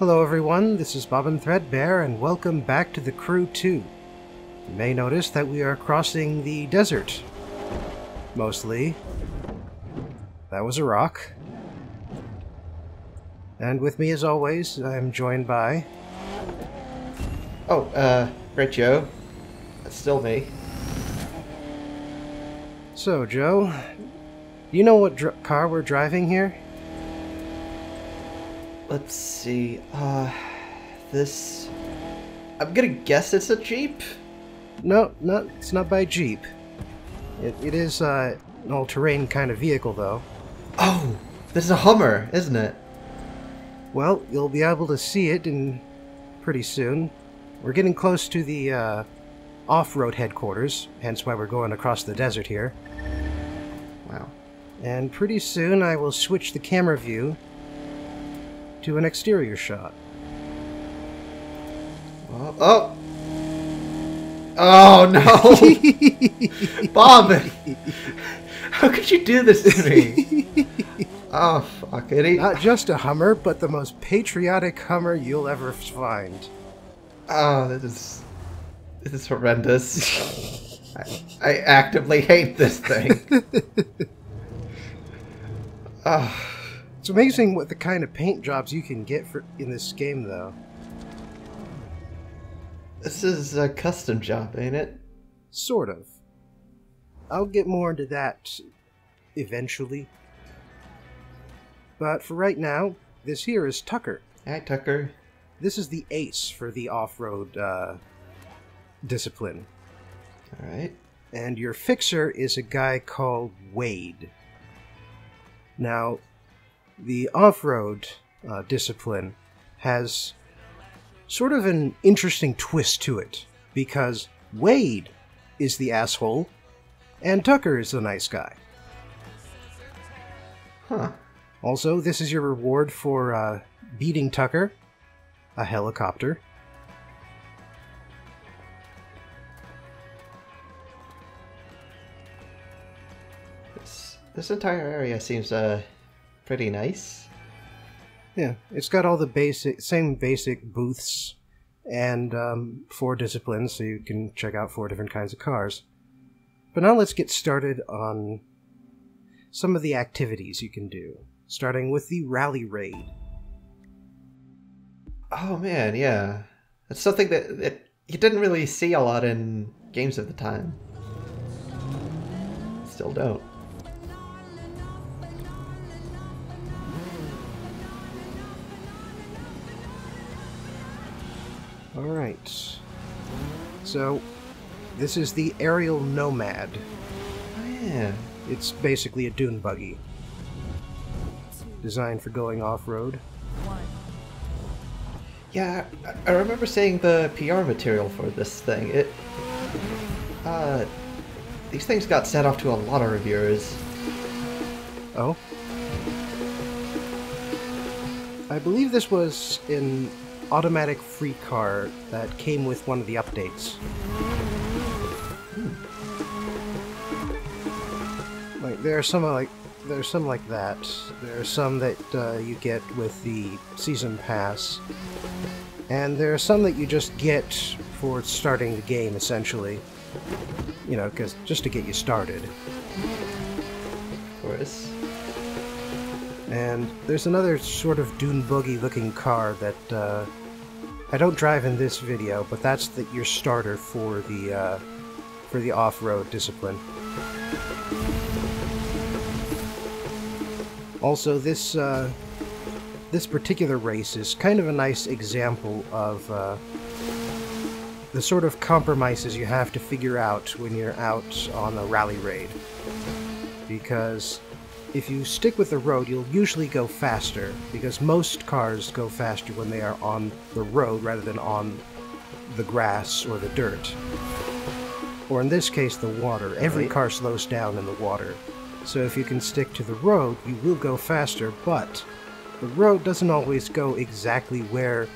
Hello everyone, this is Bobbin Threadbare and welcome back to the Crew 2. You may notice that we are crossing the desert. Mostly. That was a rock. And with me as always, I'm joined by... Oh, uh, Great Joe. That's still me. So, Joe, do you know what dr- car we're driving here? Let's see. Uh, this. I'm gonna guess it's a Jeep? No, no, it's not by Jeep. It, it is uh, an all-terrain kind of vehicle, though. Oh, this is a Hummer, isn't it? Well, you'll be able to see it in pretty soon. We're getting close to the uh, off-road headquarters, hence why we're going across the desert here. Wow. And pretty soon I will switch the camera view to an exterior shot. Oh. Oh, oh no! Bobbin! How could you do this to me? oh, fuck it. Not just a Hummer, but the most patriotic Hummer you'll ever find. Oh, this is. This is horrendous. I, I actively hate this thing. oh. It's amazing what the kind of paint jobs you can get for in this game, though. This is a custom job, ain't it? Sort of. I'll get more into that eventually. But for right now, this here is Tucker. Hi, Tucker. This is the ace for the off-road uh, discipline. Alright. And your fixer is a guy called Wade. Now, the off-road uh, discipline has sort of an interesting twist to it because Wade is the asshole and Tucker is the nice guy. Huh. Also, this is your reward for uh, beating Tucker, a helicopter. This, this entire area seems uh pretty nice. Yeah, it's got all the basic, same basic booths and um, four disciplines, so you can check out four different kinds of cars. But now let's get started on some of the activities you can do, starting with the rally raid. Oh man, yeah. That's something that, that you didn't really see a lot in games of the time. Still don't. All right. So, this is the Ariel Nomad. Oh yeah. It's basically a dune buggy, designed for going off-road. Yeah, I- remember seeing the PR material for this thing. It, uh, these things got sent off to a lot of reviewers. Oh. I believe this was an automatic free car that came with one of the updates. Like there are some like there's some like that. There are some that uh, you get with the season pass, and there are some that you just get for starting the game, essentially. You know, because just to get you started. Of course. And there's another sort of dune buggy looking car that uh, I don't drive in this video, but that's the, your starter for the uh, for the off-road discipline. Also, this uh, this particular race is kind of a nice example of uh, the sort of compromises you have to figure out when you're out on a rally raid, because if you stick with the road, you'll usually go faster, because most cars go faster when they are on the road rather than on the grass or the dirt. Or in this case, the water. Every car slows down in the water. So if you can stick to the road, you will go faster, but the road doesn't always go exactly where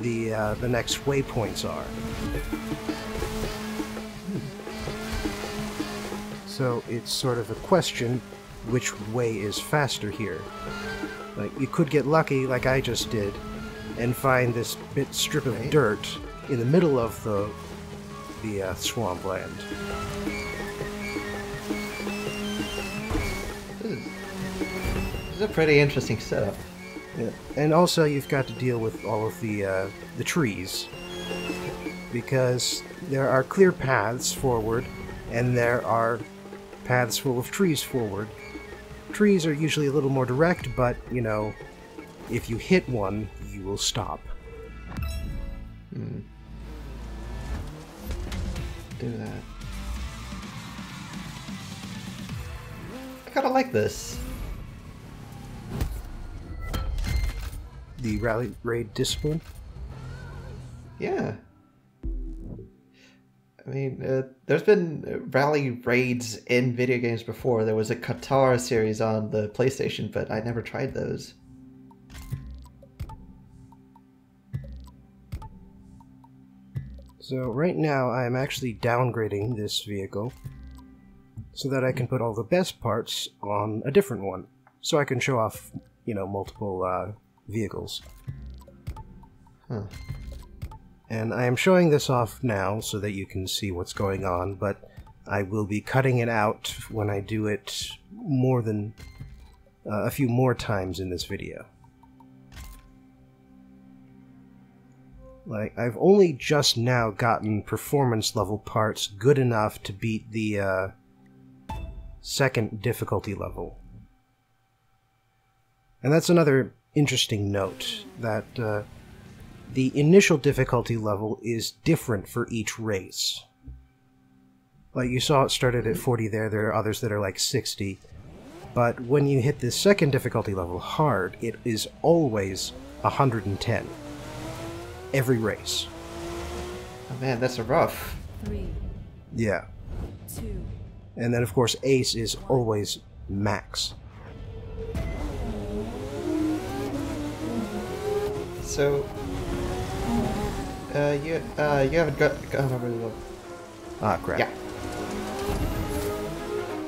the, uh, the next waypoints are. So it's sort of a question which way is faster here. Like, you could get lucky, like I just did, and find this bit strip of dirt in the middle of the the uh, swampland. This is, this is a pretty interesting setup. Yeah. And also, you've got to deal with all of the uh, the trees because there are clear paths forward, and there are paths full of trees forward. Trees are usually a little more direct, but you know, if you hit one, you will stop. Hmm. Do that. I kind of like this. The rally raid discipline. Yeah. I mean, uh, there's been rally raids in video games before. There was a Dakar series on the PlayStation, but I never tried those. So right now, I'm actually downgrading this vehicle so that I can put all the best parts on a different one, so I can show off, you know, multiple uh, vehicles. Huh. And I am showing this off now so that you can see what's going on, but I will be cutting it out when I do it more than uh, a few more times in this video. Like, I've only just now gotten performance level parts good enough to beat the uh, second difficulty level. And that's another interesting note that uh, the initial difficulty level is different for each race. Like you saw it started at 40 there, there are others that are like 60. But when you hit the second difficulty level hard, it is always 110. Every race. Oh man, that's a rough. Three, Yeah. two, And then of course Ace is always max. So, uh, you uh, you haven't got the Ah crap. yeah.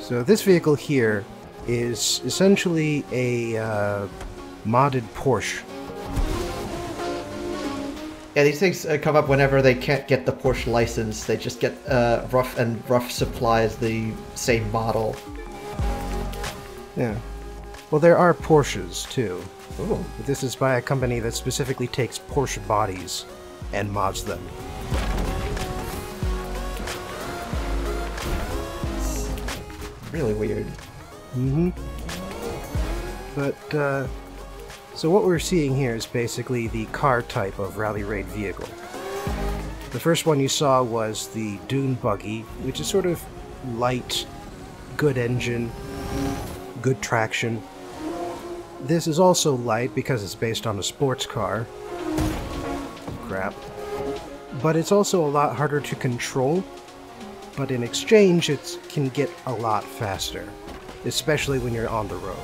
So this vehicle here is essentially a uh, modded Porsche. Yeah, these things uh, come up whenever they can't get the Porsche license. They just get uh, RUF and RUF supplies the same model. Yeah. Well, there are Porsches too. Ooh. This is by a company that specifically takes Porsche bodies and mods them. Really weird. Mm-hmm. But, uh, so what we're seeing here is basically the car type of Rally Raid vehicle. The first one you saw was the Dune Buggy, which is sort of light, good engine, good traction. This is also light because it's based on a sports car. Crap. But it's also a lot harder to control, but in exchange it can get a lot faster, especially when you're on the road.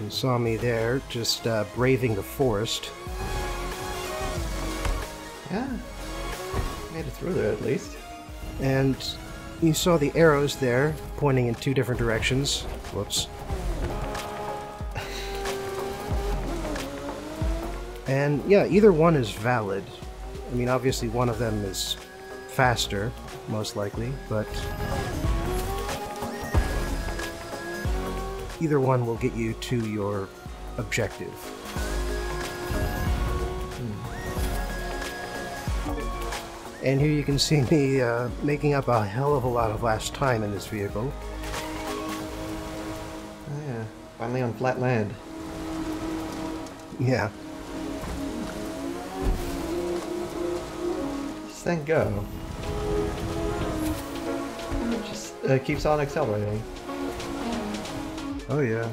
You saw me there, just uh, braving the forest. Yeah. Through there at least. And you saw the arrows there pointing in two different directions. Whoops. And yeah, either one is valid. I mean, obviously, one of them is faster, most likely, but. Either one will get you to your objective. And here you can see me uh, making up a hell of a lot of last time in this vehicle. Oh, yeah. Finally on flat land. Yeah. This thing go. Just uh, keeps on accelerating. Oh yeah.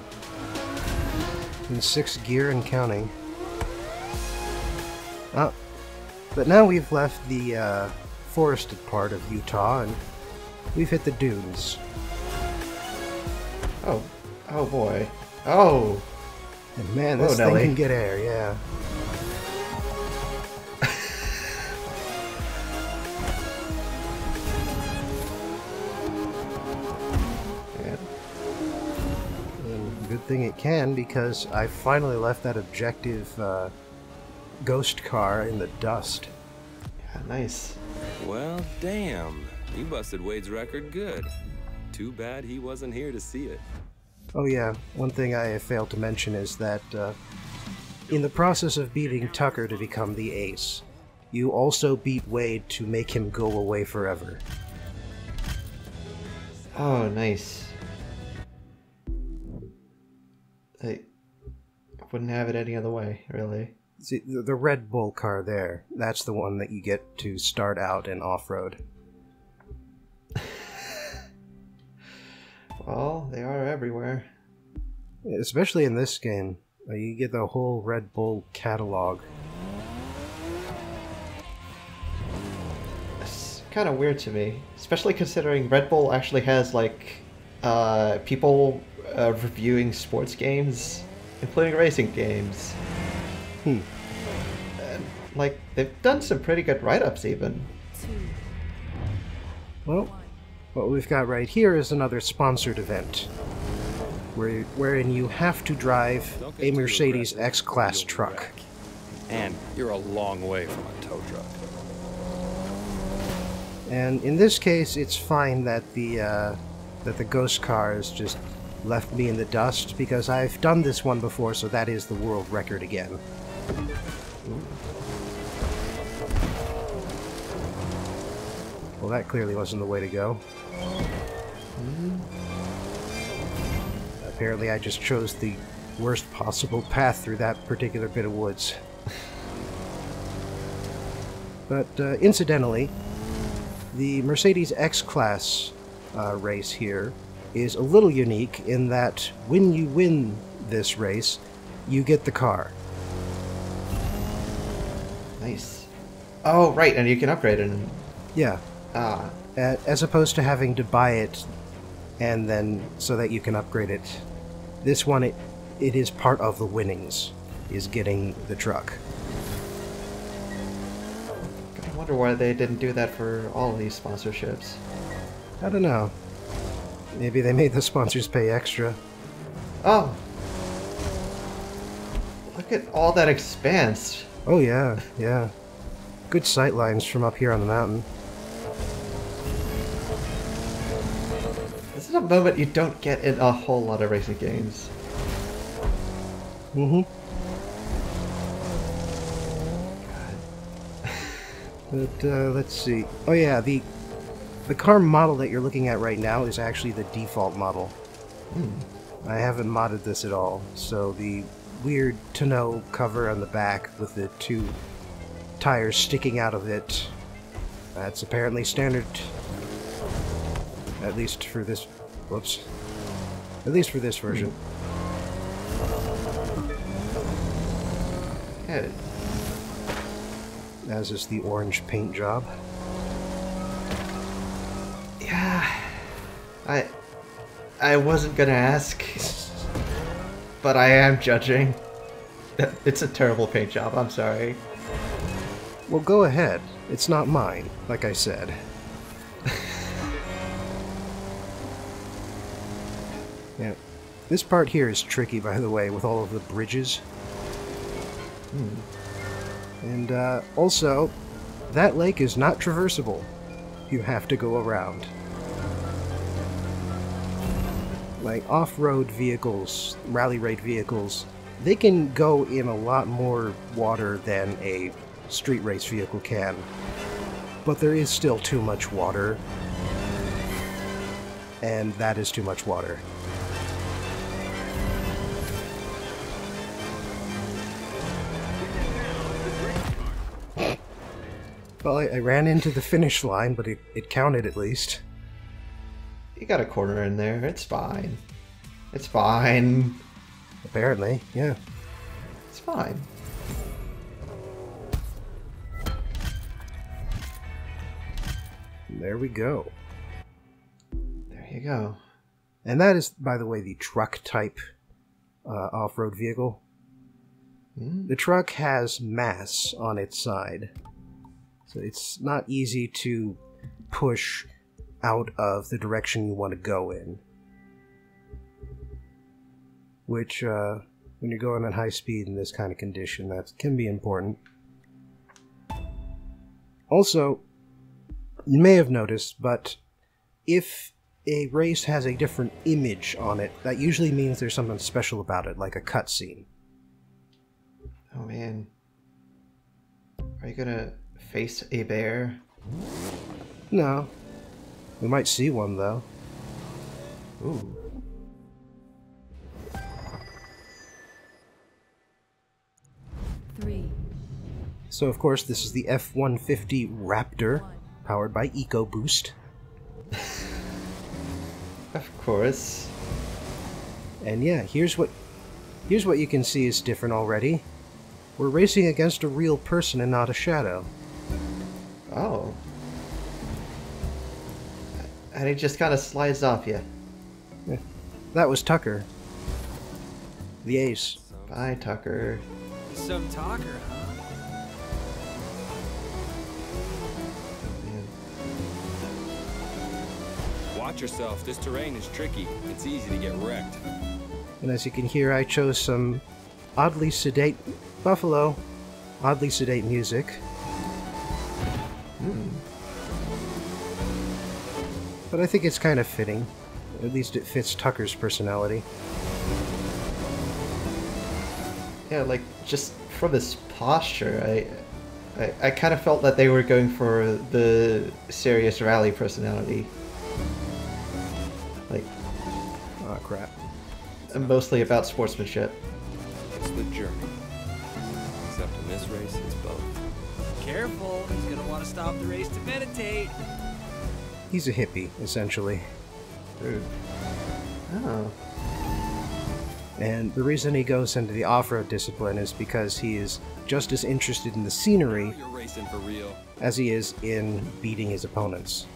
In sixth gear and counting. Ah, but now we've left the uh, forested part of Utah and we've hit the dunes. Oh. Oh boy. Oh. And man, this thing Nelly. can get air, yeah. Yeah. Good thing it can, because I finally left that objective uh, ghost car in the dust. yeah, nice. Well, damn. You busted Wade's record good. Too bad he wasn't here to see it. Oh yeah, one thing I have failed to mention is that uh, in the process of beating Tucker to become the ace, you also beat Wade to make him go away forever. Oh, nice. I wouldn't have it any other way, really. See, the Red Bull car there, that's the one that you get to start out in off-road. Well, they are everywhere. Especially in this game, uh, you get the whole Red Bull catalog. It's kind of weird to me, especially considering Red Bull actually has like uh, people uh, reviewing sports games, including racing games. Hmm. And, like they've done some pretty good write-ups, even. Well, what we've got right here is another sponsored event, where, wherein you have to drive a Mercedes. X-Class truck. wreck. And you're a long way from a tow truck. And in this case, it's fine that the uh, that the ghost car has just left me in the dust because I've done this one before, so that is the world record again. Well, that clearly wasn't the way to go. Apparently, I just chose the worst possible path through that particular bit of woods. But uh, incidentally, the Mercedes X Class uh, race here is a little unique in that when you win this race, you get the car. Oh, right, and you can upgrade it. And, Yeah, ah, as opposed to having to buy it and then so that you can upgrade it. This one, it, it is part of the winnings, is getting the truck. I wonder why they didn't do that for all these sponsorships. I don't know. Maybe they made the sponsors pay extra. Oh, look at all that expanse. Oh yeah, yeah. Good sight lines from up here on the mountain. This is a moment you don't get in a whole lot of racing games. Mm-hmm. But uh, let's see. Oh yeah, the the car model that you're looking at right now is actually the default model. I haven't modded this at all, so the weird tonneau cover on the back with the two tires sticking out of it. That's apparently standard. At least for this. Whoops. At least for this version. Yeah, As is the orange paint job. yeah. I, I wasn't gonna ask, but I am judging. It's a terrible paint job. I'm sorry. Well, go ahead. It's not mine, like I said. yeah. This part here is tricky, by the way, with all of the bridges. And uh, also, that lake is not traversable. You have to go around. Like off road vehicles, rally raid vehicles, they can go in a lot more water than a street race vehicle can. But there is still too much water. And that is too much water. Well, I, I ran into the finish line, but it, it counted at least. You got a corner in there. It's fine. It's fine. Apparently, yeah. It's fine. There we go. There you go. And that is, by the way, the truck type uh, off road vehicle. Hmm. The truck has mass on its side, so it's not easy to push out of the direction you want to go in. Which, uh, when you're going at high speed in this kind of condition, that can be important. Also, you may have noticed, but if a race has a different image on it, that usually means there's something special about it, like a cutscene. Oh man. Are you gonna face a bear? No. We might see one, though. Ooh. Three. So, of course, this is the F 150 Raptor, powered by EcoBoost. Of course. And yeah, here's what here's what you can see is different already. We're racing against a real person and not a shadow. Oh. And he just kind of slides off you. That was Tucker. The ace. Bye, Tucker. Some talker, huh? Watch yourself. This terrain is tricky. It's easy to get wrecked. And as you can hear, I chose some oddly sedate Buffalo, oddly sedate music. Hmm. But I think it's kind of fitting. At least it fits Tucker's personality. Yeah, like just from his posture, I, I, I kind of felt that they were going for the serious rally personality. Crap. mostly about sportsmanship. It's the journey. Except in this race, it's both. Careful, he's gonna want to stop the race to meditate. He's a hippie, essentially. Rude. Oh, And the reason he goes into the off-road discipline is because he is just as interested in the scenery for real. as he is in beating his opponents.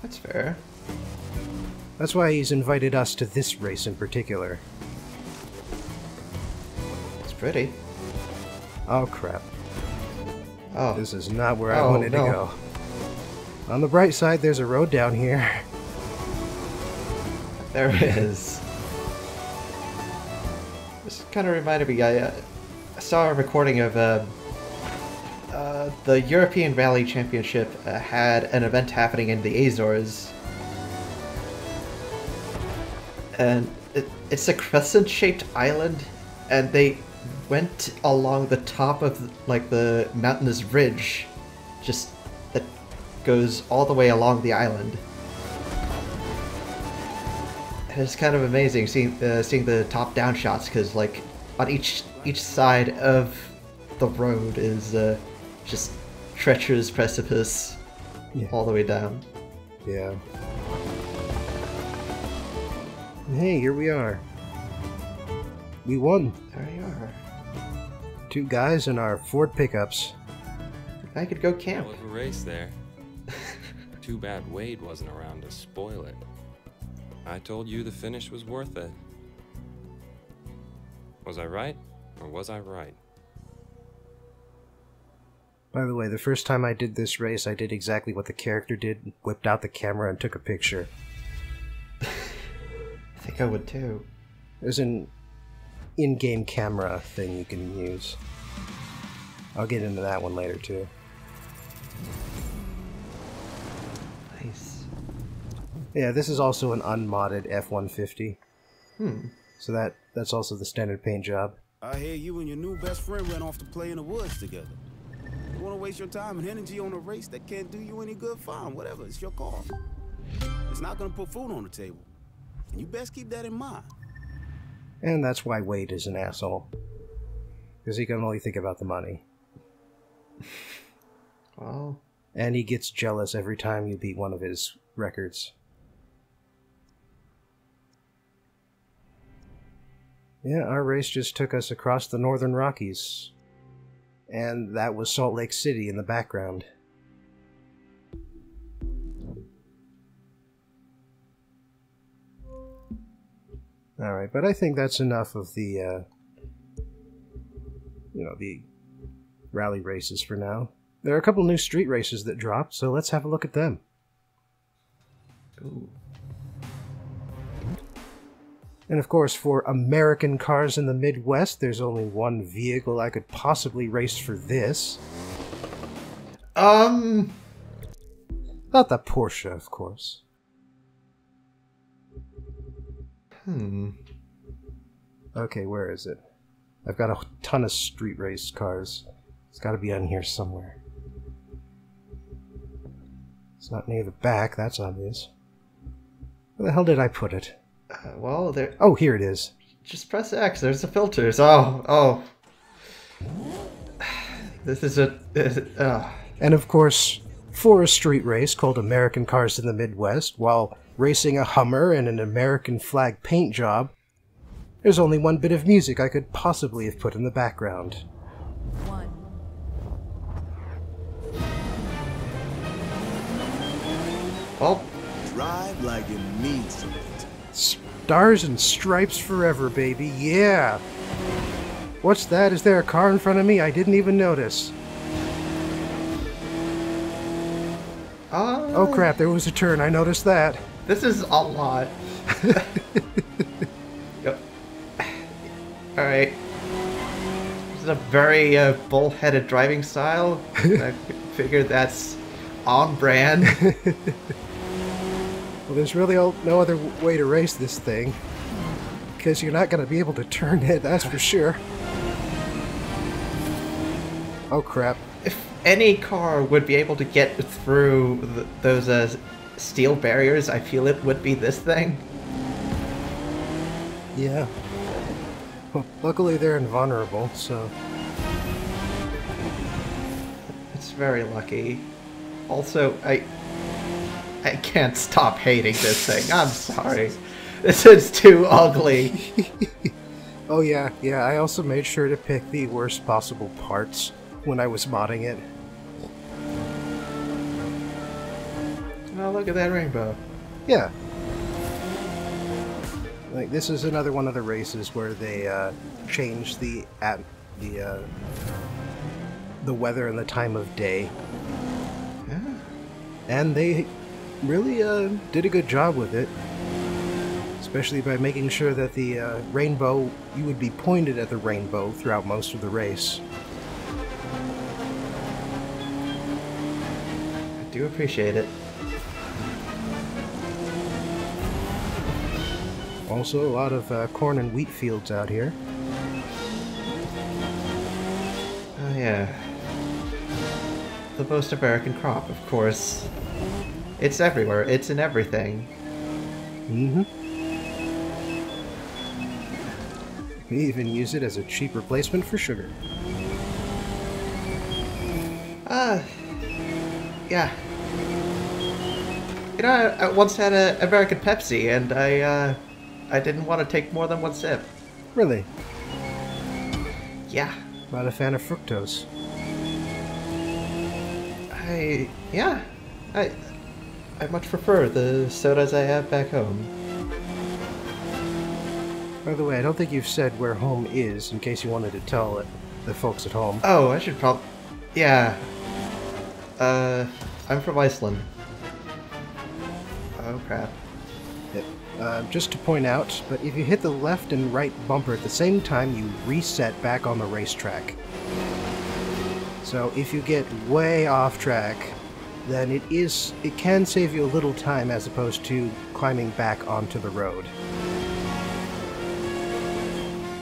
that's fair. That's why he's invited us to this race in particular. It's pretty. Oh crap. Oh, This is not where I Oh, wanted no. to go. On the bright side, there's a road down here. there it is. This kind of reminded me. I, uh, I saw a recording of uh, uh, the European Rally Championship uh, had an event happening in the Azores, and it, it's a crescent-shaped island, and they went along the top of like the mountainous ridge, just that goes all the way along the island. And it's kind of amazing seeing uh, seeing the top-down shots because like on each each side of the road is uh, just treacherous precipice Yeah. all the way down. Yeah. Hey, here we are. We won. There you are. Two guys in our Ford pickups. I could go That camp. was a race there. Too bad Wade wasn't around to spoil it. I told you the finish was worth it. Was I right? Or was I right? By the way, the first time I did this race, I did exactly what the character did whipped out the camera and took a picture. I think I would too. There's an in game camera thing you can use. I'll get into that one later, too. Nice. Yeah, this is also an unmodded F 150. Hmm. So that that's also the standard paint job. I hear you and your new best friend ran off to play in the woods together. You want to waste your time and energy on a race that can't do you any good? Fine, whatever. It's your call. It's not going to put food on the table. And you best keep that in mind. And that's why Wade is an asshole. Because he can only think about the money. Well, And he gets jealous every time you beat one of his records. Yeah, our race just took us across the northern Rockies. And that was Salt Lake City in the background. Alright, but I think that's enough of the, uh, you know, the rally races for now. There are a couple new street races that dropped, so let's have a look at them. Ooh. And of course, for American cars in the Midwest, there's only one vehicle I could possibly race for this. Um, Not the Porsche, of course. Hmm. Okay, where is it? I've got a ton of street race cars. It's got to be on here somewhere. It's not near the back, that's obvious. Where the hell did I put it? Uh, well, there. Oh, here it is. Just press X. There's the filters. Oh, oh. This is a. Uh, And of course, for a street race called American Cars in the Midwest, while racing a Hummer and an American flag paint job, there's only one bit of music I could possibly have put in the background. One. well, Drive like it means something. Stars and stripes forever, baby, yeah! What's that? Is there a car in front of me? I didn't even notice. Uh, Oh crap, there was a turn, I noticed that. This is a lot. yep. Alright. This is a very uh, bullheaded driving style. I figure that's on brand. Well, there's really al- no other way to race this thing. Because you're not going to be able to turn it, that's for sure. Oh crap. If any car would be able to get through th- those uh, steel barriers, I feel it would be this thing. Yeah. Well, luckily they're invulnerable, so. It's very lucky. Also, I I can't stop hating this thing. I'm sorry. This is too ugly. Oh yeah, yeah, I also made sure to pick the worst possible parts when I was modding it. Oh, look at that rainbow. Yeah. Like this is another one of the races where they uh, changed the at the uh, the weather and the time of day, Yeah. and they really uh, did a good job with it. Especially by making sure that the uh, rainbow you would be pointed at the rainbow throughout most of the race. Do appreciate it. Also, a lot of uh, corn and wheat fields out here. Oh, yeah. The most American crop, of course. It's everywhere. It's in everything. Mm-hmm. We even use it as a cheap replacement for sugar. Ah. Yeah. You know, I, I once had a American Pepsi, and I, uh, I didn't want to take more than one sip. Really? Yeah. Not a fan of fructose. I, yeah. I, I much prefer the sodas I have back home. By the way, I don't think you've said where home is, in case you wanted to tell it, the folks at home. Oh, I should prob. Yeah. Uh, I'm from Iceland. Oh crap. Yep. Uh, just to point out, but if you hit the left and right bumper at the same time, you reset back on the racetrack. So if you get way off track, then it is it can save you a little time as opposed to climbing back onto the road.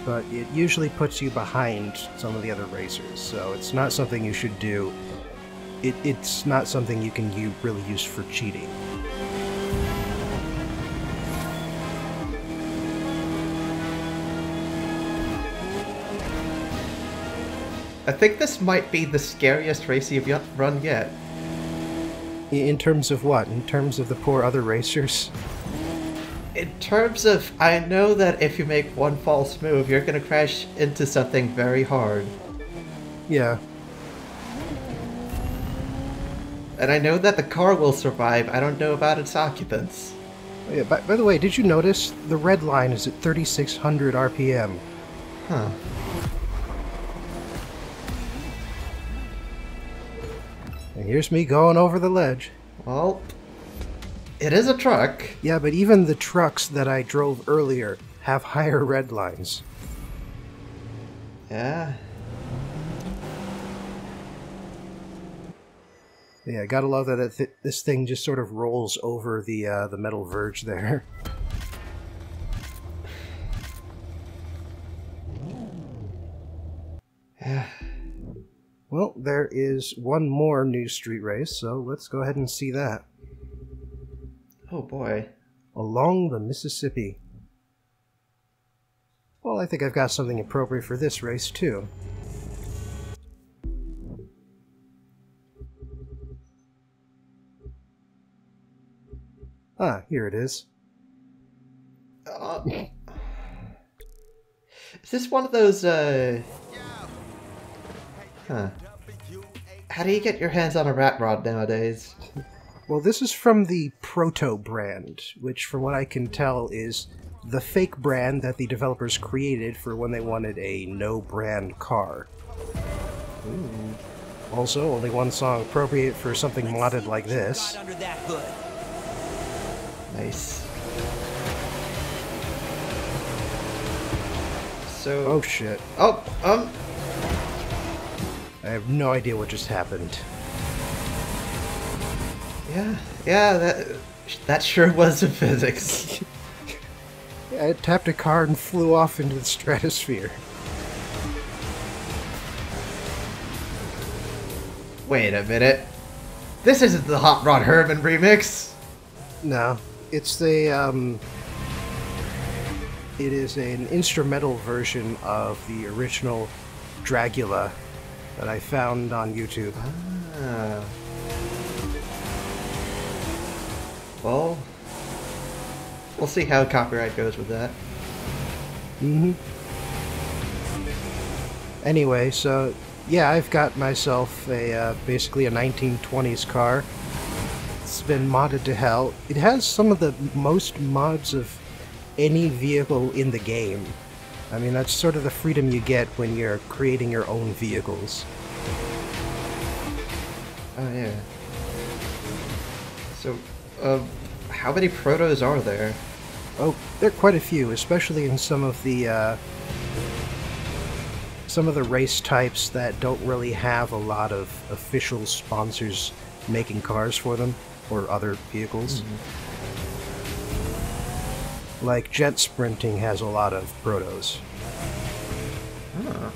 But it usually puts you behind some of the other racers, so it's not something you should do. It, it's not something you can you really use for cheating. I think this might be the scariest race you've run yet. In terms of what? In terms of the poor other racers? In terms of, I know that if you make one false move, you're gonna crash into something very hard. Yeah. And I know that the car will survive. I don't know about its occupants. Oh, yeah by, by the way, did you notice the red line is at 3600 RPM? Huh. And here's me going over the ledge. Well, it is a truck. Yeah, but even the trucks that I drove earlier have higher red lines. Yeah. Yeah, gotta love that th- this thing just sort of rolls over the uh, the metal verge there. Well, there is one more new street race, so let's go ahead and see that. Oh boy. Along the Mississippi. Well, I think I've got something appropriate for this race, too. Ah, here it is. Uh, is this one of those, uh... Huh. How do you get your hands on a rat rod nowadays? Well, this is from the Proto brand, which, from what I can tell, is the fake brand that the developers created for when they wanted a no brand car. Also, only one song appropriate for something modded like this. Nice. So... Oh shit. Oh, um... I have no idea what just happened. Yeah, yeah, that... That sure was in physics. I tapped a car and flew off into the stratosphere. Wait a minute. This isn't the Hot Rod Herman remix! No, it's the um. It is an instrumental version of the original Dragula that I found on YouTube. Ah. Well, we'll see how copyright goes with that. Mm-hmm. Anyway, so yeah, I've got myself a uh, basically a 1920s car. It's been modded to hell. It has some of the most mods of any vehicle in the game. I mean, that's sort of the freedom you get when you're creating your own vehicles. Oh yeah. So, uh, how many protos are there? Oh, there are quite a few, especially in some of the uh, some of the race types that don't really have a lot of official sponsors making cars for them or other vehicles. Like jet sprinting has a lot of protos Huh.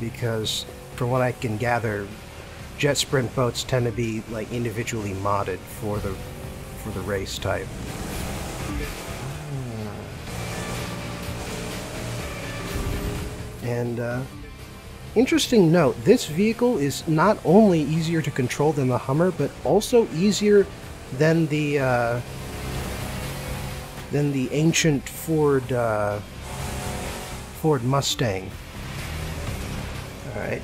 because, from what I can gather, jet sprint boats tend to be like individually modded for the for the race type. And uh, interesting note: this vehicle is not only easier to control than the Hummer, but also easier than the uh, than the ancient Ford uh, Ford Mustang. Alright.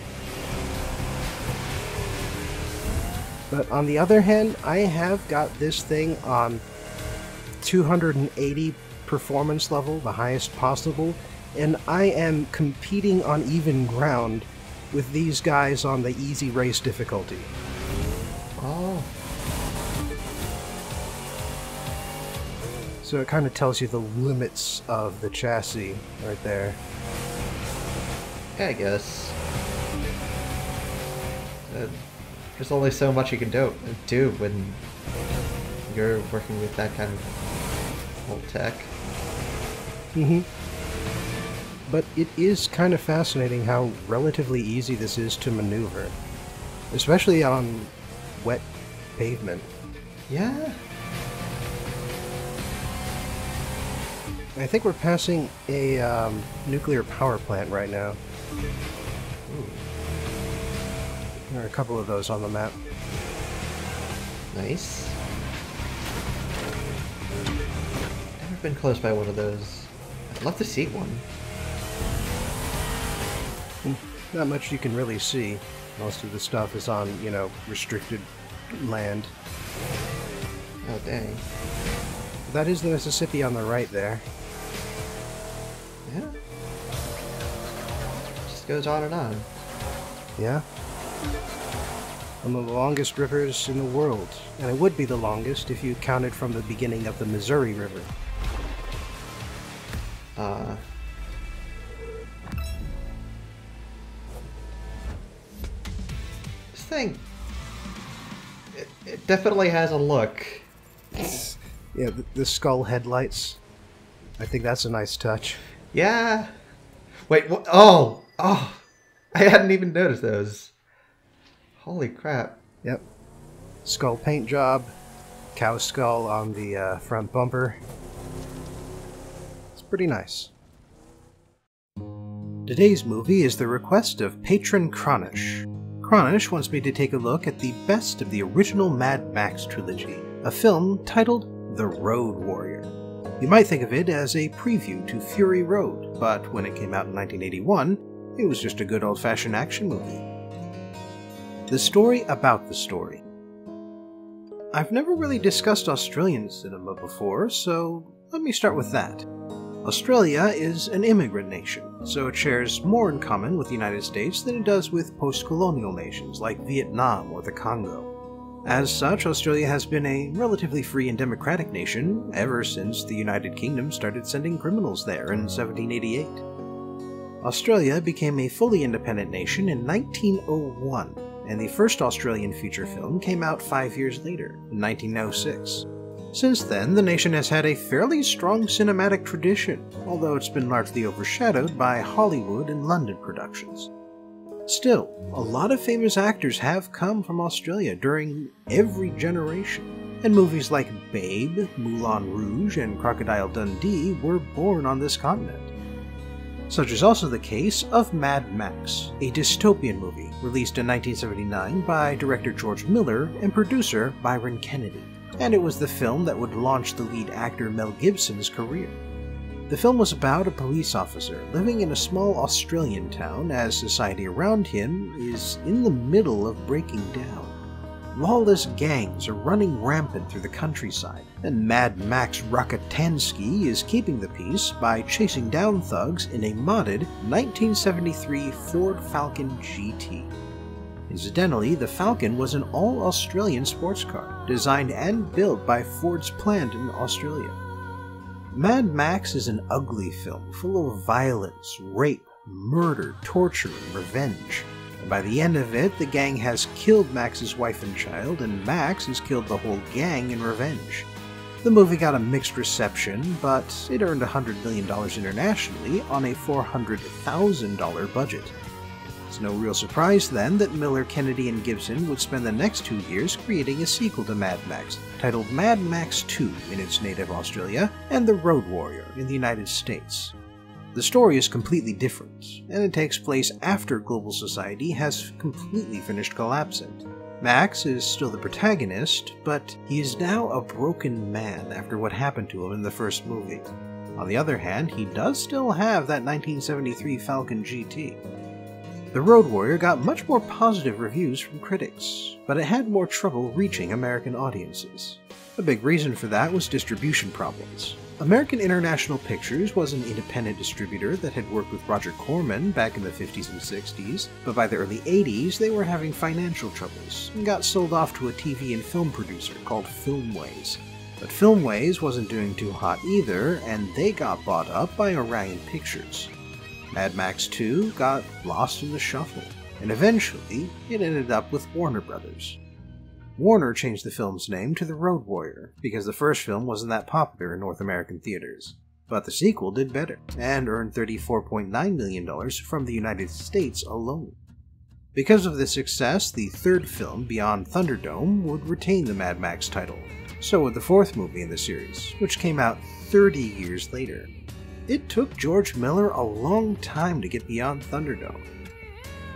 But on the other hand, I have got this thing on 280 performance level, the highest possible, and I am competing on even ground with these guys on the easy race difficulty. Oh. So it kind of tells you the limits of the chassis right there. Yeah, I guess. Uh, there's only so much you can do, do when you're working with that kind of old tech. hmm But it is kind of fascinating how relatively easy this is to maneuver, especially on wet pavement. Yeah. I think we're passing a um, nuclear power plant right now. There are a couple of those on the map. Nice. Never been close by one of those. I'd love to see one. Not much you can really see. Most of the stuff is on, you know, restricted land. Oh dang. That is the Mississippi on the right there. Yeah. Just goes on and on. Yeah? One of the longest rivers in the world, and it would be the longest if you counted from the beginning of the Missouri River. Uh, thing, it, it definitely has a look. Yeah, the, the skull headlights. I think that's a nice touch. Yeah. Wait, what? Oh, oh, I hadn't even noticed those. Holy crap. Yep. Skull paint job, cow skull on the uh, front bumper. It's pretty nice. Today's movie is the request of patron Cronish. Cronish wants me to take a look at the best of the original Mad Max trilogy, a film titled The Road Warrior. You might think of it as a preview to Fury Road, but when it came out in 1981, it was just a good old fashioned action movie. The story about the story. I've never really discussed Australian cinema before, so let me start with that. Australia is an immigrant nation, so it shares more in common with the United States than it does with post colonial nations like Vietnam or the Congo. As such, Australia has been a relatively free and democratic nation ever since the United Kingdom started sending criminals there in 1788. Australia became a fully independent nation in 1901, and the first Australian feature film came out five years later, in 1906. Since then, the nation has had a fairly strong cinematic tradition, although it's been largely overshadowed by Hollywood and London productions. Still, a lot of famous actors have come from Australia during every generation, and movies like Babe, Moulin Rouge, and Crocodile Dundee were born on this continent. Such is also the case of Mad Max, a dystopian movie released in 1979 by director George Miller and producer Byron Kennedy, and it was the film that would launch the lead actor Mel Gibson's career. The film was about a police officer living in a small Australian town as society around him is in the middle of breaking down. Lawless gangs are running rampant through the countryside, and Mad Max Rockatansky is keeping the peace by chasing down thugs in a modded 1973 Ford Falcon GT. Incidentally, the Falcon was an all Australian sports car, designed and built by Ford's plant in Australia. Mad Max is an ugly film full of violence, rape, murder, torture, and revenge. And by the end of it, the gang has killed Max's wife and child, and Max has killed the whole gang in revenge. The movie got a mixed reception, but it earned $100 million internationally on a $400,000 budget. It's no real surprise then that Miller, Kennedy, and Gibson would spend the next two years creating a sequel to Mad Max, titled Mad Max 2 in its native Australia and The Road Warrior in the United States. The story is completely different, and it takes place after global society has completely finished collapsing. Max is still the protagonist, but he is now a broken man after what happened to him in the first movie. On the other hand, he does still have that 1973 Falcon GT. The Road Warrior got much more positive reviews from critics, but it had more trouble reaching American audiences. A big reason for that was distribution problems. American International Pictures was an independent distributor that had worked with Roger Corman back in the 50s and 60s, but by the early 80s they were having financial troubles and got sold off to a TV and film producer called Filmways. But Filmways wasn't doing too hot either, and they got bought up by Orion Pictures. Mad Max 2 got lost in the shuffle, and eventually it ended up with Warner Brothers. Warner changed the film's name to The Road Warrior because the first film wasn't that popular in North American theaters. But the sequel did better and earned $34.9 million from the United States alone. Because of this success, the third film, Beyond Thunderdome, would retain the Mad Max title. So would the fourth movie in the series, which came out 30 years later. It took George Miller a long time to get beyond Thunderdome.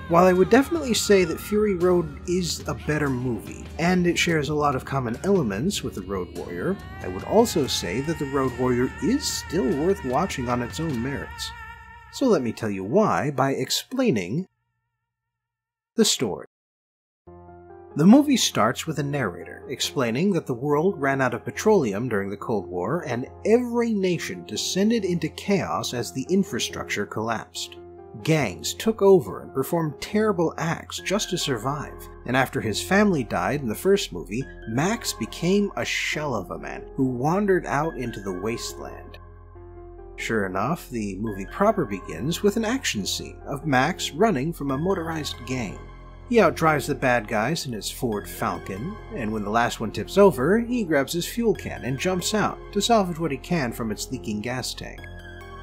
While I would definitely say that Fury Road is a better movie, and it shares a lot of common elements with The Road Warrior, I would also say that The Road Warrior is still worth watching on its own merits. So let me tell you why by explaining the story. The movie starts with a narrator explaining that the world ran out of petroleum during the Cold War and every nation descended into chaos as the infrastructure collapsed. Gangs took over and performed terrible acts just to survive, and after his family died in the first movie, Max became a shell of a man who wandered out into the wasteland. Sure enough, the movie proper begins with an action scene of Max running from a motorized gang. He outdrives the bad guys in his Ford Falcon, and when the last one tips over, he grabs his fuel can and jumps out to salvage what he can from its leaking gas tank.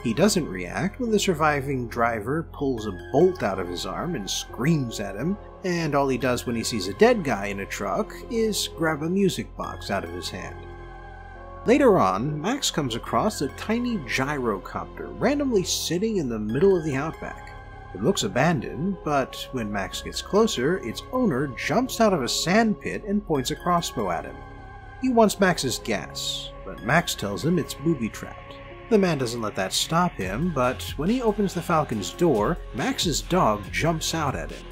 He doesn't react when the surviving driver pulls a bolt out of his arm and screams at him, and all he does when he sees a dead guy in a truck is grab a music box out of his hand. Later on, Max comes across a tiny gyrocopter randomly sitting in the middle of the outback. It looks abandoned, but when Max gets closer, its owner jumps out of a sand pit and points a crossbow at him. He wants Max's gas, but Max tells him it's booby trapped. The man doesn't let that stop him, but when he opens the Falcon's door, Max's dog jumps out at him.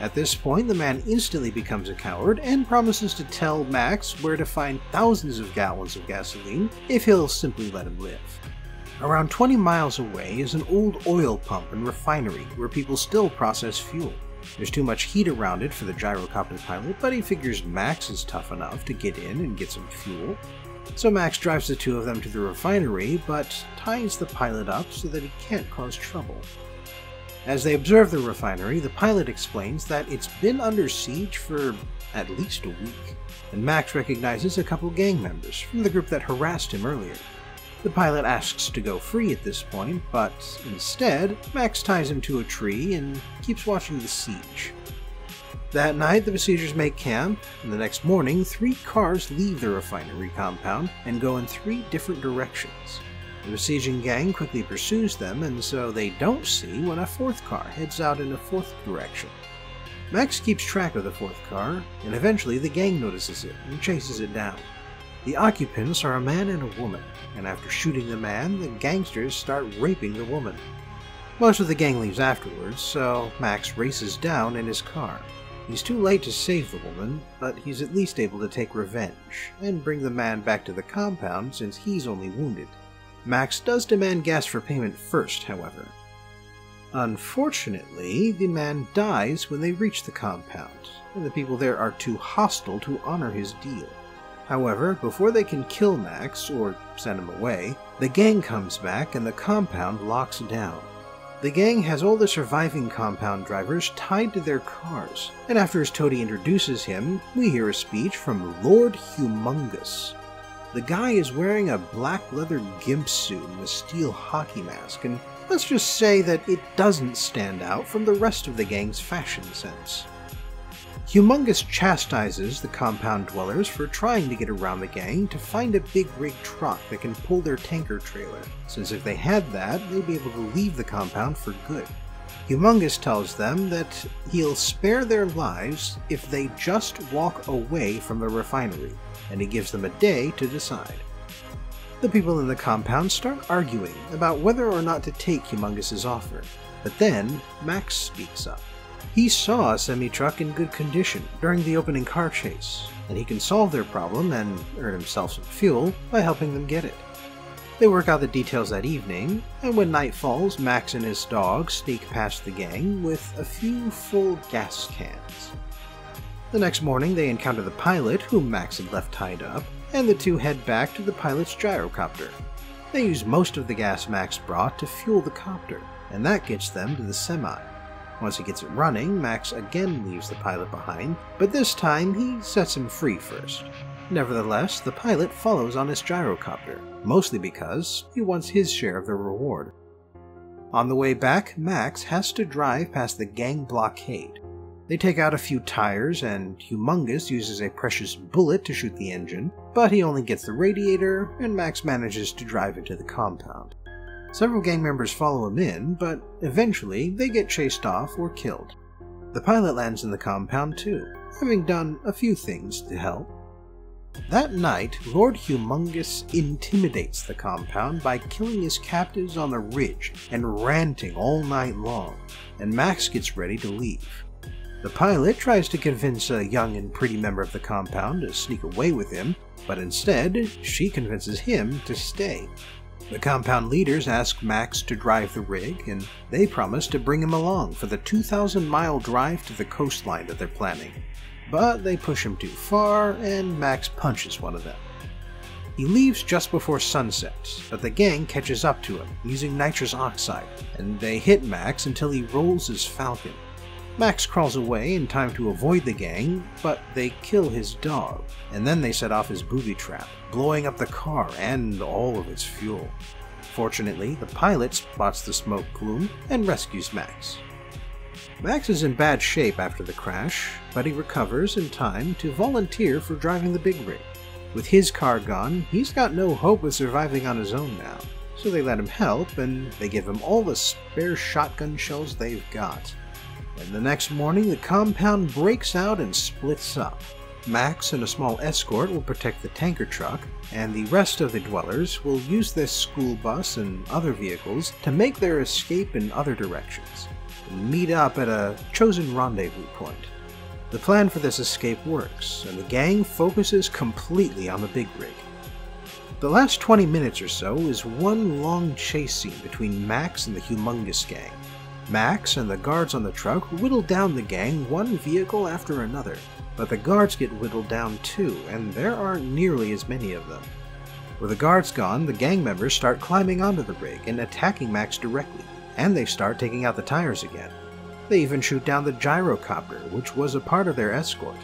At this point, the man instantly becomes a coward and promises to tell Max where to find thousands of gallons of gasoline if he'll simply let him live. Around 20 miles away is an old oil pump and refinery where people still process fuel. There's too much heat around it for the gyrocopter pilot, but he figures Max is tough enough to get in and get some fuel. So Max drives the two of them to the refinery, but ties the pilot up so that he can't cause trouble. As they observe the refinery, the pilot explains that it's been under siege for at least a week, and Max recognizes a couple gang members from the group that harassed him earlier. The pilot asks to go free at this point, but instead, Max ties him to a tree and keeps watching the siege. That night, the besiegers make camp, and the next morning, three cars leave the refinery compound and go in three different directions. The besieging gang quickly pursues them, and so they don't see when a fourth car heads out in a fourth direction. Max keeps track of the fourth car, and eventually the gang notices it and chases it down. The occupants are a man and a woman, and after shooting the man, the gangsters start raping the woman. Most of the gang leaves afterwards, so Max races down in his car. He's too late to save the woman, but he's at least able to take revenge and bring the man back to the compound since he's only wounded. Max does demand gas for payment first, however. Unfortunately, the man dies when they reach the compound, and the people there are too hostile to honor his deal. However, before they can kill Max or send him away, the gang comes back and the compound locks down. The gang has all the surviving compound drivers tied to their cars, and after his toady introduces him, we hear a speech from Lord Humungus, the guy is wearing a black leather gimp suit and a steel hockey mask, and let's just say that it doesn't stand out from the rest of the gang's fashion sense. Humungus chastises the compound dwellers for trying to get around the gang to find a big rig truck that can pull their tanker trailer, since if they had that, they'd be able to leave the compound for good. Humungus tells them that he'll spare their lives if they just walk away from the refinery, and he gives them a day to decide. The people in the compound start arguing about whether or not to take Humungus's offer, but then Max speaks up. He saw a semi-truck in good condition during the opening car chase, and he can solve their problem and earn himself some fuel by helping them get it. They work out the details that evening, and when night falls, Max and his dog sneak past the gang with a few full gas cans. The next morning, they encounter the pilot, whom Max had left tied up, and the two head back to the pilot's gyrocopter. They use most of the gas Max brought to fuel the copter, and that gets them to the semi. Once he gets it running, Max again leaves the pilot behind, but this time he sets him free first. Nevertheless, the pilot follows on his gyrocopter, mostly because he wants his share of the reward. On the way back, Max has to drive past the gang blockade. They take out a few tires, and Humungus uses a precious bullet to shoot the engine, but he only gets the radiator, and Max manages to drive into the compound. Several gang members follow him in, but eventually they get chased off or killed. The pilot lands in the compound too, having done a few things to help. That night, Lord Humungus intimidates the compound by killing his captives on the ridge and ranting all night long, and Max gets ready to leave. The pilot tries to convince a young and pretty member of the compound to sneak away with him, but instead, she convinces him to stay. The compound leaders ask Max to drive the rig, and they promise to bring him along for the 2,000 mile drive to the coastline that they're planning. But they push him too far, and Max punches one of them. He leaves just before sunset, but the gang catches up to him using nitrous oxide, and they hit Max until he rolls his falcon. Max crawls away in time to avoid the gang, but they kill his dog, and then they set off his booby trap, blowing up the car and all of its fuel. Fortunately, the pilot spots the smoke plume and rescues Max. Max is in bad shape after the crash, but he recovers in time to volunteer for driving the big rig. With his car gone, he's got no hope of surviving on his own now, so they let him help and they give him all the spare shotgun shells they've got. And the next morning, the compound breaks out and splits up. Max and a small escort will protect the tanker truck, and the rest of the dwellers will use this school bus and other vehicles to make their escape in other directions, and meet up at a chosen rendezvous point. The plan for this escape works, and the gang focuses completely on the big rig. The last 20 minutes or so is one long chase scene between Max and the humongous gang. Max and the guards on the truck whittle down the gang one vehicle after another, but the guards get whittled down too, and there aren't nearly as many of them. With the guards gone, the gang members start climbing onto the rig and attacking Max directly, and they start taking out the tires again. They even shoot down the gyrocopter, which was a part of their escort.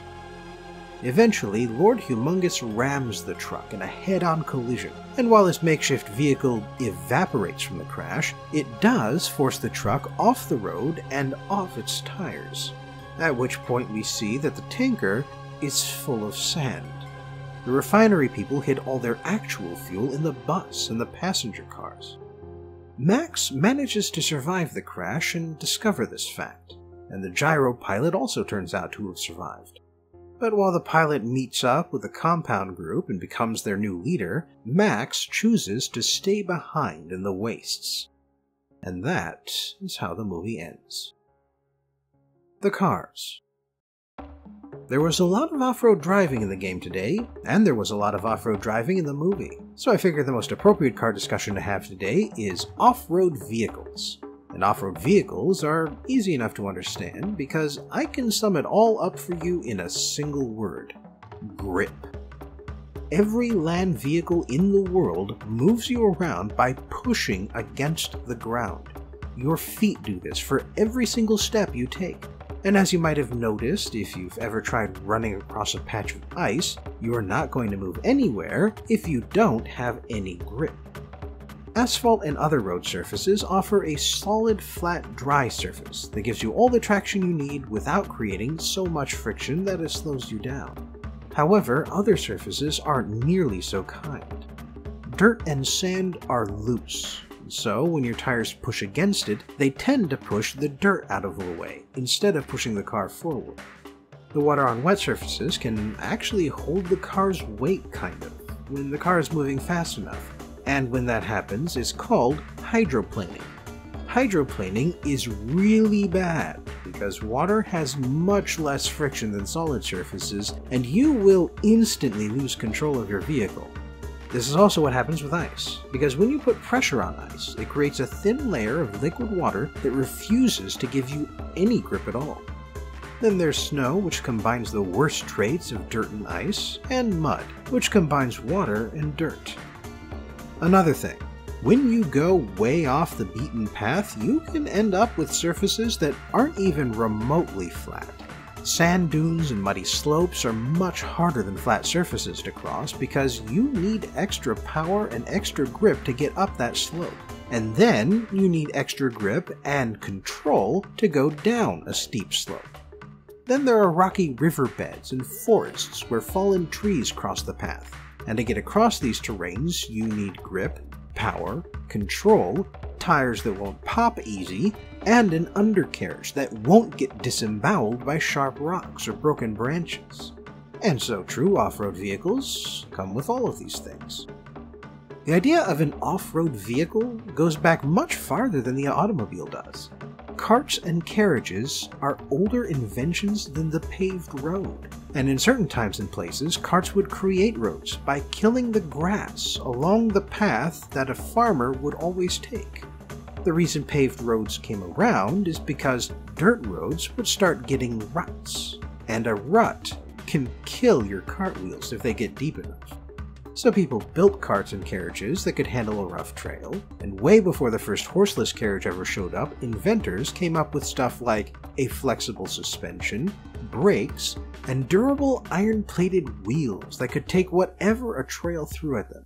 Eventually, Lord Humungus rams the truck in a head on collision, and while his makeshift vehicle evaporates from the crash, it does force the truck off the road and off its tires. At which point, we see that the tanker is full of sand. The refinery people hid all their actual fuel in the bus and the passenger cars. Max manages to survive the crash and discover this fact, and the gyro pilot also turns out to have survived. But while the pilot meets up with the compound group and becomes their new leader, Max chooses to stay behind in the wastes. And that is how the movie ends. The cars. There was a lot of off road driving in the game today, and there was a lot of off road driving in the movie, so I figure the most appropriate car discussion to have today is off road vehicles. And off road vehicles are easy enough to understand because I can sum it all up for you in a single word grip. Every land vehicle in the world moves you around by pushing against the ground. Your feet do this for every single step you take. And as you might have noticed if you've ever tried running across a patch of ice, you're not going to move anywhere if you don't have any grip. Asphalt and other road surfaces offer a solid, flat, dry surface that gives you all the traction you need without creating so much friction that it slows you down. However, other surfaces aren't nearly so kind. Dirt and sand are loose, so when your tires push against it, they tend to push the dirt out of the way instead of pushing the car forward. The water on wet surfaces can actually hold the car's weight, kind of, when the car is moving fast enough, and when that happens, it's called hydroplaning. Hydroplaning is really bad because water has much less friction than solid surfaces, and you will instantly lose control of your vehicle. This is also what happens with ice, because when you put pressure on ice, it creates a thin layer of liquid water that refuses to give you any grip at all. Then there's snow, which combines the worst traits of dirt and ice, and mud, which combines water and dirt. Another thing, when you go way off the beaten path, you can end up with surfaces that aren't even remotely flat. Sand dunes and muddy slopes are much harder than flat surfaces to cross because you need extra power and extra grip to get up that slope. And then you need extra grip and control to go down a steep slope. Then there are rocky riverbeds and forests where fallen trees cross the path. And to get across these terrains, you need grip, power, control, tires that won't pop easy, and an undercarriage that won't get disemboweled by sharp rocks or broken branches. And so true off-road vehicles come with all of these things. The idea of an off-road vehicle goes back much farther than the automobile does. Carts and carriages are older inventions than the paved road. And in certain times and places, carts would create roads by killing the grass along the path that a farmer would always take. The reason paved roads came around is because dirt roads would start getting ruts, and a rut can kill your cartwheels if they get deep enough. So people built carts and carriages that could handle a rough trail, and way before the first horseless carriage ever showed up, inventors came up with stuff like a flexible suspension, brakes, and durable iron-plated wheels that could take whatever a trail threw at them.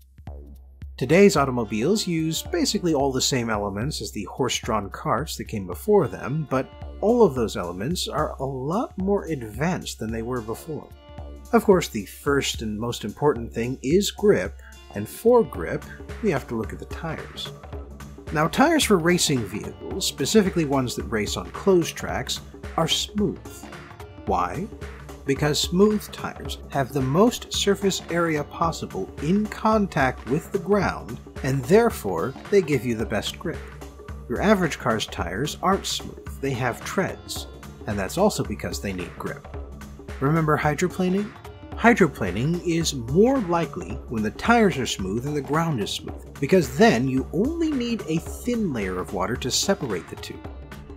Today's automobiles use basically all the same elements as the horse-drawn carts that came before them, but all of those elements are a lot more advanced than they were before. Of course, the first and most important thing is grip, and for grip, we have to look at the tires. Now, tires for racing vehicles, specifically ones that race on closed tracks, are smooth. Why? Because smooth tires have the most surface area possible in contact with the ground, and therefore they give you the best grip. Your average car's tires aren't smooth, they have treads, and that's also because they need grip. Remember hydroplaning? Hydroplaning is more likely when the tires are smooth and the ground is smooth, because then you only need a thin layer of water to separate the two.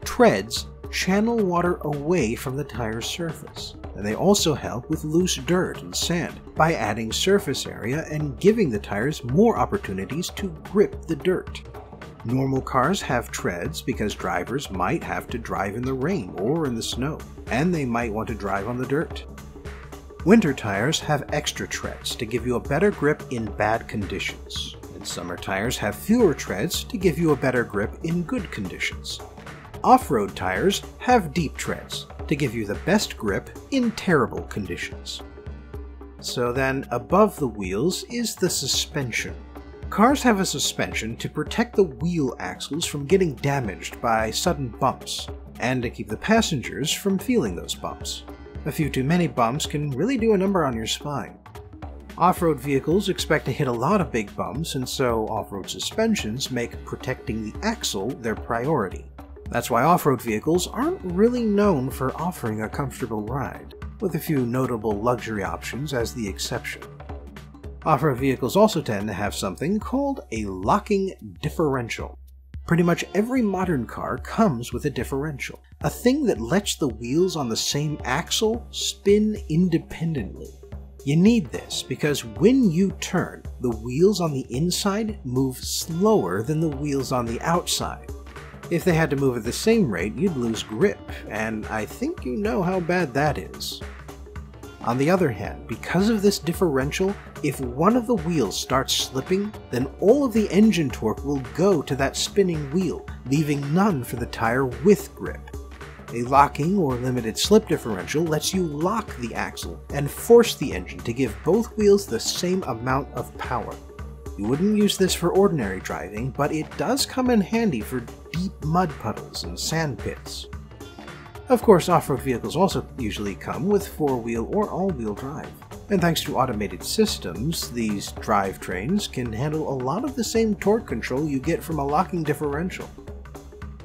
Treads channel water away from the tire surface, and they also help with loose dirt and sand by adding surface area and giving the tires more opportunities to grip the dirt. Normal cars have treads because drivers might have to drive in the rain or in the snow, and they might want to drive on the dirt. Winter tires have extra treads to give you a better grip in bad conditions, and summer tires have fewer treads to give you a better grip in good conditions. Off-road tires have deep treads to give you the best grip in terrible conditions. So then, above the wheels is the suspension. Cars have a suspension to protect the wheel axles from getting damaged by sudden bumps, and to keep the passengers from feeling those bumps. A few too many bumps can really do a number on your spine. Off-road vehicles expect to hit a lot of big bumps, and so off-road suspensions make protecting the axle their priority. That's why off-road vehicles aren't really known for offering a comfortable ride, with a few notable luxury options as the exception. Off-road vehicles also tend to have something called a locking differential. Pretty much every modern car comes with a differential, a thing that lets the wheels on the same axle spin independently. You need this because when you turn, the wheels on the inside move slower than the wheels on the outside. If they had to move at the same rate, you'd lose grip, and I think you know how bad that is. On the other hand, because of this differential, if one of the wheels starts slipping, then all of the engine torque will go to that spinning wheel, leaving none for the tire with grip. A locking or limited slip differential lets you lock the axle and force the engine to give both wheels the same amount of power. You wouldn't use this for ordinary driving, but it does come in handy for deep mud puddles and sand pits. Of course, off-road vehicles also usually come with four-wheel or all-wheel drive. And thanks to automated systems, these drivetrains can handle a lot of the same torque control you get from a locking differential.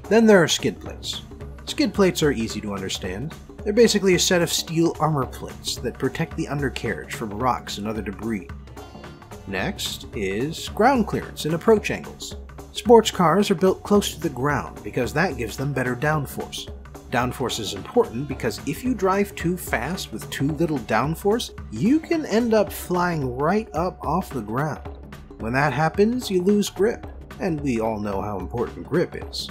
Then there are skid plates. Skid plates are easy to understand. They're basically a set of steel armor plates that protect the undercarriage from rocks and other debris. Next is ground clearance and approach angles. Sports cars are built close to the ground because that gives them better downforce. Downforce is important because if you drive too fast with too little downforce, you can end up flying right up off the ground. When that happens, you lose grip, and we all know how important grip is.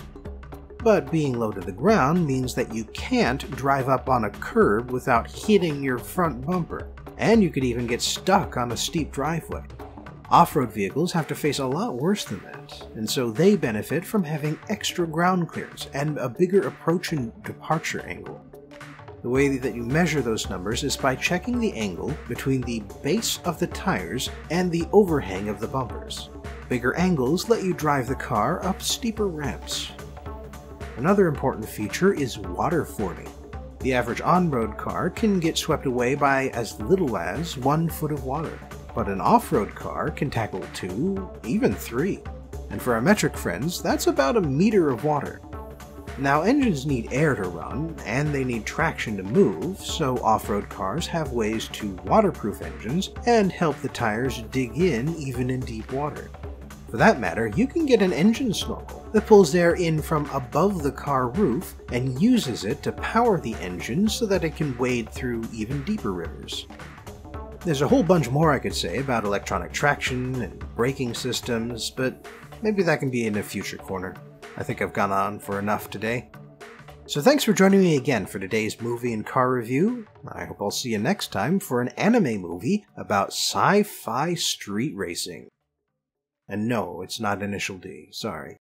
But being low to the ground means that you can't drive up on a curb without hitting your front bumper, and you could even get stuck on a steep driveway. Off-road vehicles have to face a lot worse than that, and so they benefit from having extra ground clearance and a bigger approach and departure angle. The way that you measure those numbers is by checking the angle between the base of the tires and the overhang of the bumpers. Bigger angles let you drive the car up steeper ramps. Another important feature is water fording. The average on-road car can get swept away by as little as one foot of water but an off-road car can tackle two, even three. And for our metric friends, that's about a meter of water. Now, engines need air to run, and they need traction to move, so off-road cars have ways to waterproof engines and help the tires dig in even in deep water. For that matter, you can get an engine snorkel that pulls air in from above the car roof and uses it to power the engine so that it can wade through even deeper rivers. There's a whole bunch more I could say about electronic traction and braking systems, but maybe that can be in a future corner. I think I've gone on for enough today. So thanks for joining me again for today's movie and car review. I hope I'll see you next time for an anime movie about sci-fi street racing. And no, it's not Initial D, sorry.